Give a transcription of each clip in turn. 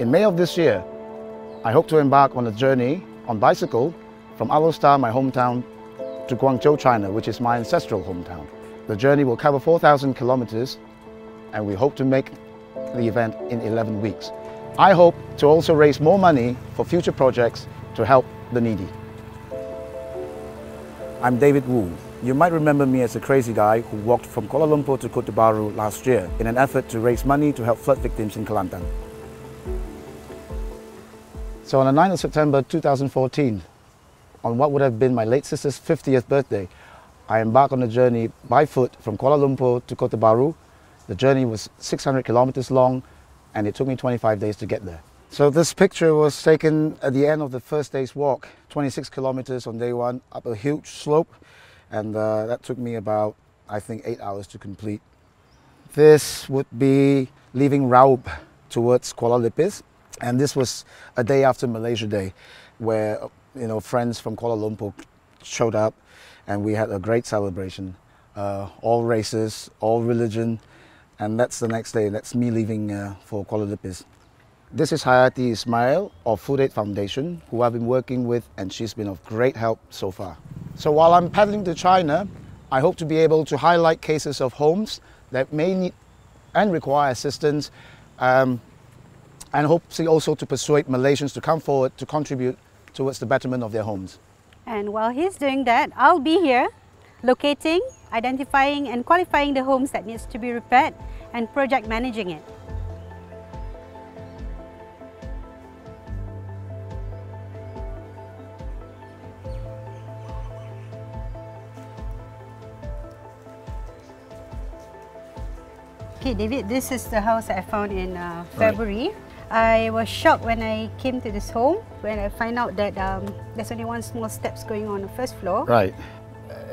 In May of this year, I hope to embark on a journey on bicycle from Alor Star, my hometown, to Guangzhou, China, which is my ancestral hometown. The journey will cover 4,000 kilometers and we hope to make the event in 11 weeks. I hope to also raise more money for future projects to help the needy. I'm David Wu. You might remember me as a crazy guy who walked from Kuala Lumpur to Kota Bharu last year in an effort to raise money to help flood victims in Kelantan. So on the 9th of September 2014, on what would have been my late sister's 50th birthday, I embarked on a journey by foot from Kuala Lumpur to Kota Bharu. The journey was 600 kilometers long and it took me 25 days to get there. So this picture was taken at the end of the first day's walk, 26 kilometers on day one, up a huge slope, and uh, that took me about, I think, eight hours to complete. This would be leaving Raub towards Kuala Lipis, and this was a day after Malaysia Day, where you know friends from Kuala Lumpur showed up, and we had a great celebration. Uh, all races, all religion, and that's the next day. That's me leaving uh, for Kuala Lumpur. This is Hayati Ismail of Food Aid Foundation, who I've been working with, and she's been of great help so far. So while I'm paddling to China, I hope to be able to highlight cases of homes that may need and require assistance, um, and hopefully also to persuade Malaysians to come forward to contribute towards the betterment of their homes. And while he's doing that, I'll be here locating, identifying and qualifying the homes that needs to be repaired and project managing it. Okay, David, this is the house I found in uh, February. Right. I was shocked when I came to this home, when I find out that um, there's only one small steps going on the first floor. Right.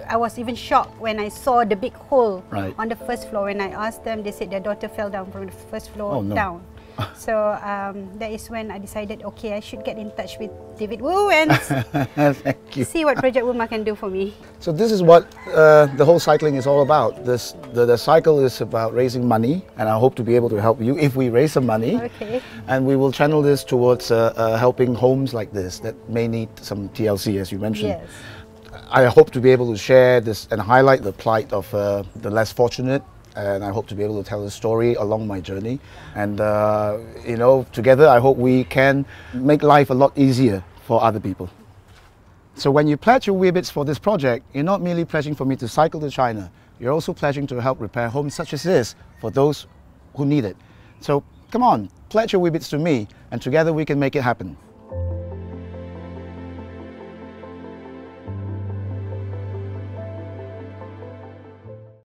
I was even shocked when I saw the big hole right. on the first floor. When I asked them, they said their daughter fell down from the first floor oh, no. down. so um, that is when I decided, okay, I should get in touch with David Wu and see what Project Wuma can do for me. So this is what uh, the whole cycling is all about. This the, the cycle is about raising money, and I hope to be able to help you if we raise some money. Okay. And we will channel this towards uh, uh, helping homes like this that may need some TLC, as you mentioned. Yes. I hope to be able to share this and highlight the plight of uh, the less fortunate and I hope to be able to tell the story along my journey. And uh, you know, together I hope we can make life a lot easier for other people. So when you pledge your Weebits for this project, you're not merely pledging for me to cycle to China, you're also pledging to help repair homes such as this for those who need it. So come on, pledge your Weebits to me, and together we can make it happen.